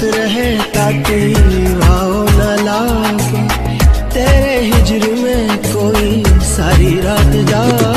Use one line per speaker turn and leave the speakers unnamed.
साथ रहे ताकि भाव न लागे। तेरे हिजर में कोई सारी रात जा